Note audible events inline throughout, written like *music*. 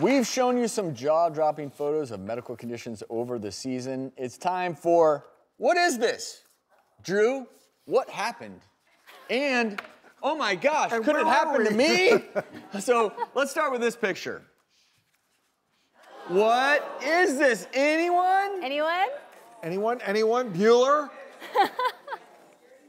We've shown you some jaw-dropping photos of medical conditions over the season. It's time for what is this? Drew, what happened? And oh my gosh, And could it happen to me? *laughs* so let's start with this picture. What is this? Anyone? Anyone? Anyone? Anyone? Bueller? *laughs*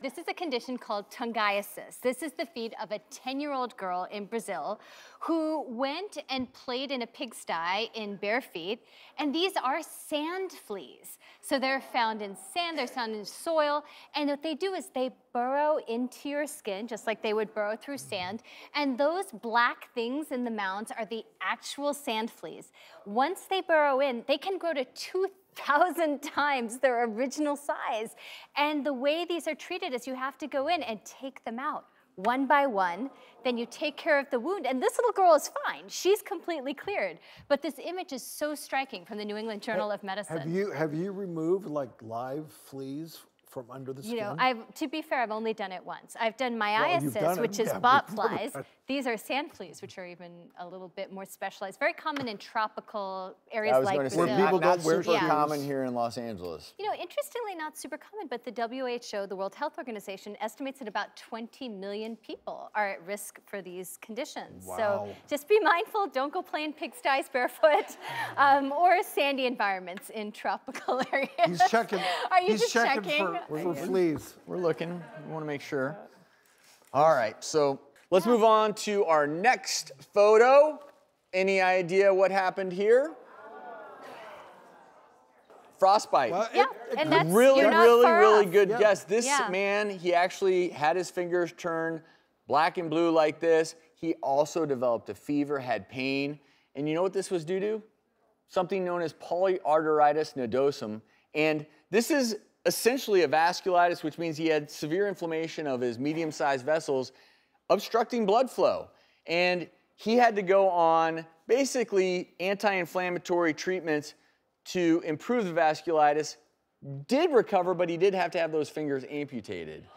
This is a condition called tungiasis. This is the feet of a 10-year-old girl in Brazil who went and played in a pigsty in bare feet, and these are sand fleas. So they're found in sand, they're found in soil, and what they do is they burrow into your skin, just like they would burrow through sand, and those black things in the mounds are the actual sand fleas. Once they burrow in, they can grow to two thousand *laughs* times their original size. And the way these are treated is you have to go in and take them out one by one, then you take care of the wound. And this little girl is fine. She's completely cleared. But this image is so striking from the New England Journal of Medicine. Have you have you removed like live fleas from under the skin? You know, I've, to be fair, I've only done it once. I've done Well, myiasis, done which is yeah, *laughs* bot flies. These are sand fleas, which are even a little bit more specialized. Very common in tropical areas I was like going to say, Brazil. people not, not don't wear super shoes. common here in Los Angeles. You know, interestingly, not super common, but the WHO, the World Health Organization, estimates that about 20 million people are at risk for these conditions. Wow. So just be mindful, don't go play in pigsties barefoot um, or sandy environments in tropical *laughs* areas. He's checking. Are you he's just checking, checking? for, for fleas. We're looking. We want to make sure. All right, so let's move on to our next photo. Any idea what happened here? Frostbite. Well, Yeah, it- and that's really, you're not really, far really off. good Yeah. guess. This Yeah. man, he actually had his fingers turned black and blue like this. He also developed a fever, had pain. And you know what this was due to? Something known as polyarteritis nodosum. And this is essentially a vasculitis, which means he had severe inflammation of his medium sized vessels, obstructing blood flow. And he had to go on basically anti inflammatory treatments to improve the vasculitis. Did recover, but he did have to have those fingers amputated.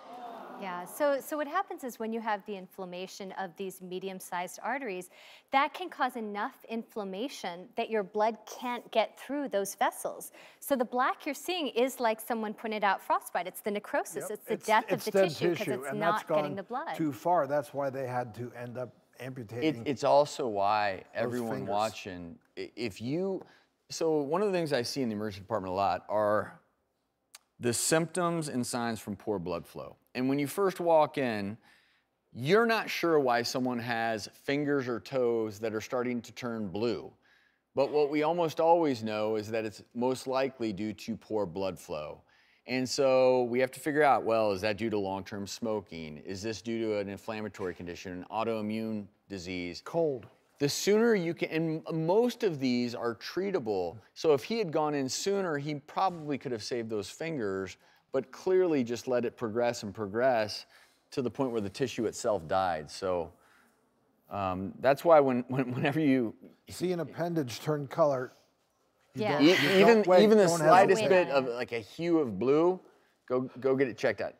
Yeah, so, so what happens is when you have the inflammation of these medium-sized arteries, that can cause enough inflammation that your blood can't get through those vessels. So the black you're seeing is like someone pointed out frostbite. It's the necrosis, Yep, it's the death it's of the tissue because it's and not that's gone getting the blood. Too far. That's why they had to end up It, amputating. it's also why everyone fingers. watching, if you, so one of the things I see in the emergency department a lot are the symptoms and signs from poor blood flow. And when you first walk in, you're not sure why someone has fingers or toes that are starting to turn blue. But what we almost always know is that it's most likely due to poor blood flow. And so we have to figure out well, is that due to long term smoking? Is this due to an inflammatory condition, an autoimmune disease? cold. The sooner you can, and most of these are treatable. So if he had gone in sooner, he probably could have saved those fingers, but clearly just let it progress and progress to the point where the tissue itself died. So um, that's why when, *laughs* when, whenever you, See an appendage turn color. Yeah. don't- you even, wait, even the slightest bit of like a hue of blue, go, go get it checked out.